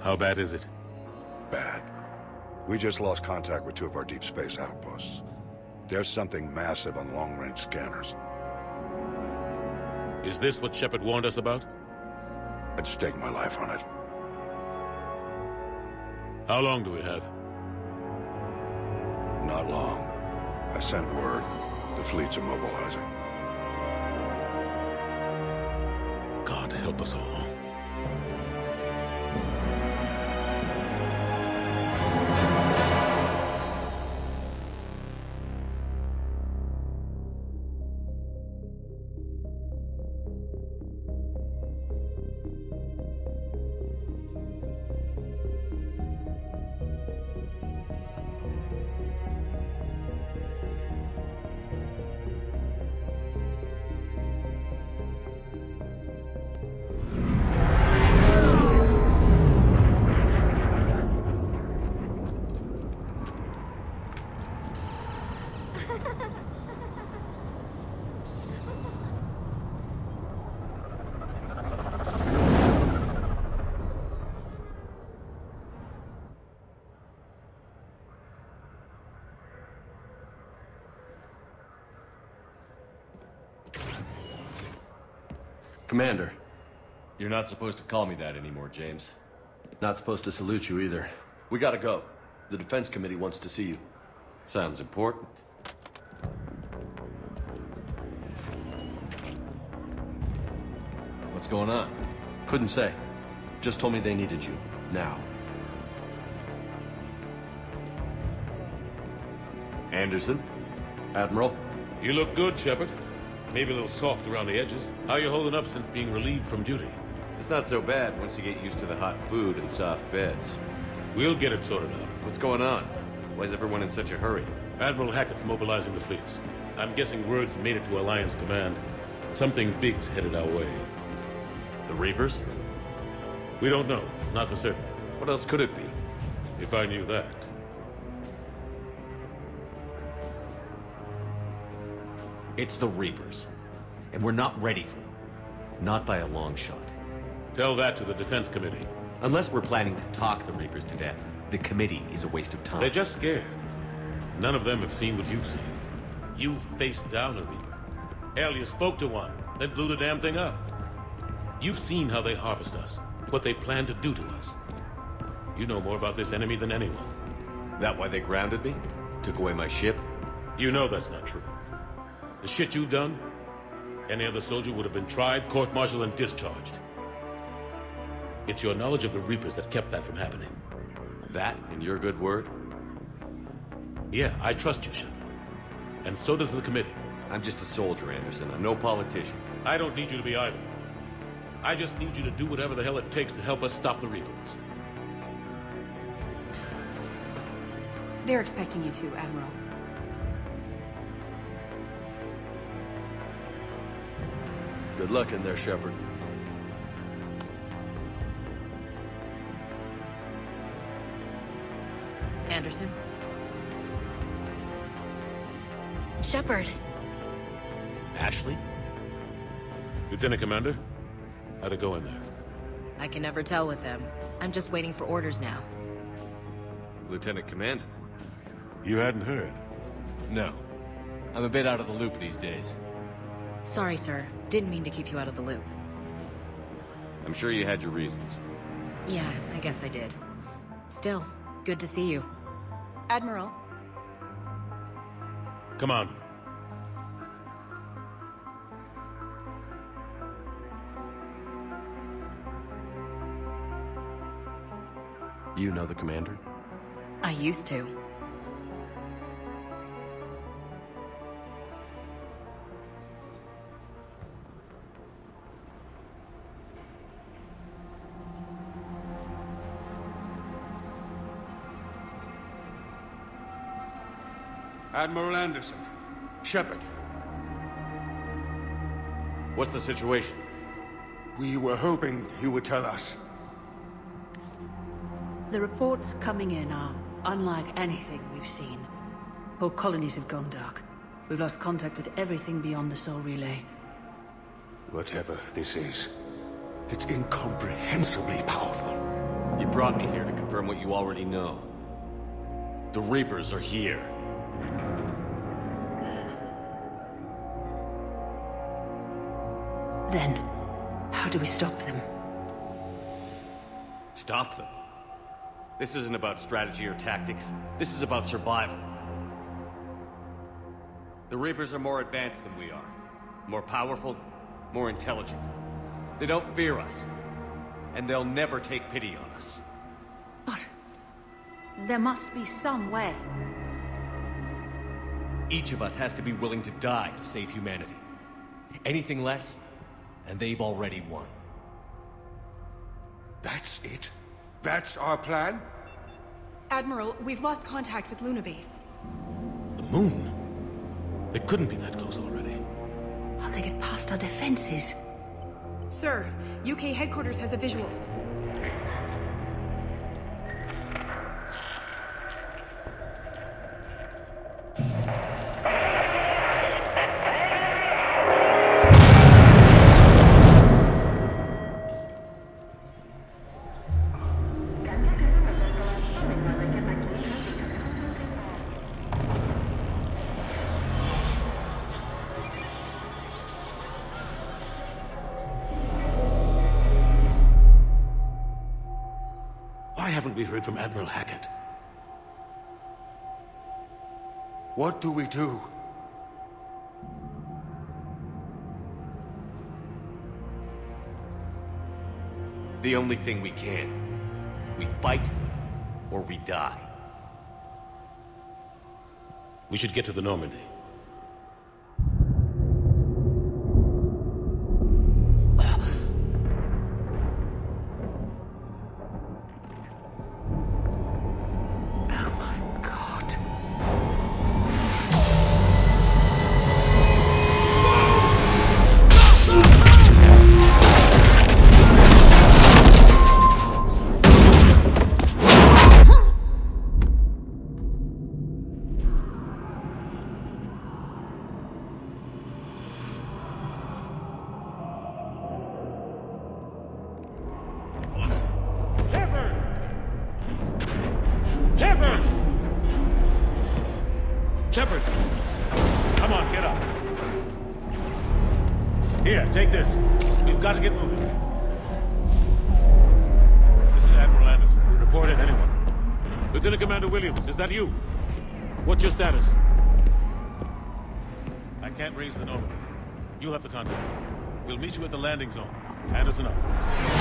How bad is it? Bad. We just lost contact with two of our deep space outposts. There's something massive on long-range scanners. Is this what Shepard warned us about? I'd stake my life on it. How long do we have? Not long. I sent word. The fleet's immobilizing. God help us all. Commander, You're not supposed to call me that anymore, James. not supposed to salute you either. We gotta go. The Defense Committee wants to see you. Sounds important. What's going on? Couldn't say. Just told me they needed you. Now. Anderson? Admiral? You look good, Shepard. Maybe a little soft around the edges. How you holding up since being relieved from duty? It's not so bad once you get used to the hot food and soft beds. We'll get it sorted out. What's going on? Why is everyone in such a hurry? Admiral Hackett's mobilizing the fleets. I'm guessing word's made it to Alliance Command. Something big's headed our way. The Reapers? We don't know. Not for certain. What else could it be? If I knew that. It's the Reapers. And we're not ready for them. Not by a long shot. Tell that to the Defense Committee. Unless we're planning to talk the Reapers to death, the committee is a waste of time. They're just scared. None of them have seen what you've seen. You faced down a Reaper. Hell, you spoke to one, then blew the damn thing up. You've seen how they harvest us, what they plan to do to us. You know more about this enemy than anyone. That why they grounded me? Took away my ship? You know that's not true. The shit you've done, any other soldier would have been tried, court-martialed, and discharged. It's your knowledge of the Reapers that kept that from happening. That and your good word? Yeah, I trust you, Shepard. And so does the committee. I'm just a soldier, Anderson. I'm no politician. I don't need you to be either. I just need you to do whatever the hell it takes to help us stop the Reapers. They're expecting you to, Admiral. Good luck in there, Shepard. Anderson? Shepard. Ashley? Lieutenant Commander, how'd it go in there? I can never tell with them. I'm just waiting for orders now. Lieutenant Commander? You hadn't heard. No. I'm a bit out of the loop these days. Sorry, sir. Didn't mean to keep you out of the loop. I'm sure you had your reasons. Yeah, I guess I did. Still, good to see you. Admiral, Come on. You know the commander? I used to. Admiral Anderson. Shepard. What's the situation? We were hoping you would tell us. The reports coming in are unlike anything we've seen. Whole colonies have gone dark. We've lost contact with everything beyond the Sol Relay. Whatever this is, it's incomprehensibly powerful. You brought me here to confirm what you already know. The Reapers are here. Then, how do we stop them? Stop them. This isn't about strategy or tactics. This is about survival. The Reapers are more advanced than we are. More powerful, more intelligent. They don't fear us. And they'll never take pity on us. But... There must be some way. Each of us has to be willing to die to save humanity. Anything less, and they've already won. That's it? That's our plan? Admiral, we've lost contact with Luna Base. The moon? It couldn't be that close already. How'd they get past our defenses? Sir, UK headquarters has a visual. Why haven't we heard from Admiral Hackett? What do we do? The only thing we can. We fight, or we die. We should get to the Normandy. Shepard! Come on, get up. Here, take this. We've got to get moving. This is Admiral Anderson. Report in, anyone. Lieutenant Commander Williams, is that you? What's your status? I can't raise the Normandy. You'll have to contact me. We'll meet you at the landing zone. Anderson out.